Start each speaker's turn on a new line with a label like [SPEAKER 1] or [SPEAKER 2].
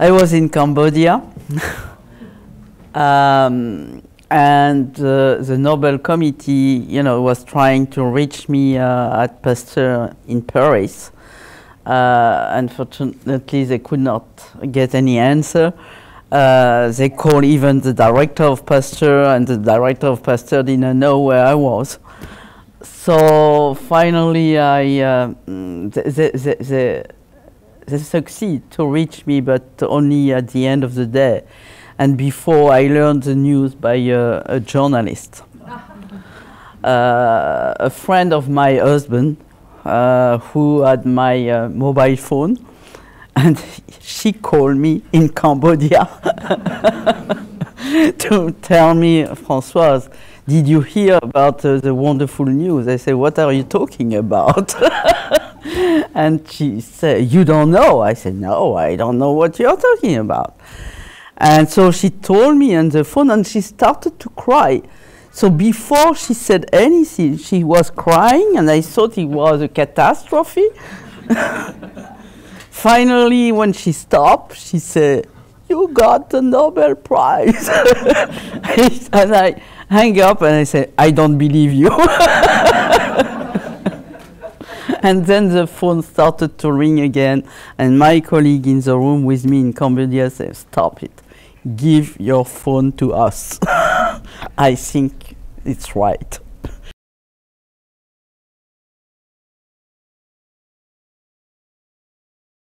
[SPEAKER 1] I was in Cambodia, um, and uh, the Nobel Committee, you know, was trying to reach me uh, at Pasteur in Paris. Uh, unfortunately, they could not get any answer. Uh, they called even the director of Pasteur, and the director of Pasteur didn't know where I was. So finally, I uh, mm, they, they, succeed to reach me, but only at the end of the day, and before I learned the news by a, a journalist. Uh, a friend of my husband uh, who had my uh, mobile phone and she called me in Cambodia to tell me, Françoise, did you hear about uh, the wonderful news? I said, what are you talking about? and she said, you don't know? I said, no, I don't know what you're talking about. And so she told me on the phone and she started to cry. So before she said anything, she was crying and I thought it was a catastrophe. Finally, when she stopped, she said, You got the Nobel Prize. and I hang up and I said, I don't believe you. and then the phone started to ring again, and my colleague in the room with me in Cambodia said, Stop it. Give your phone to us. I think it's right.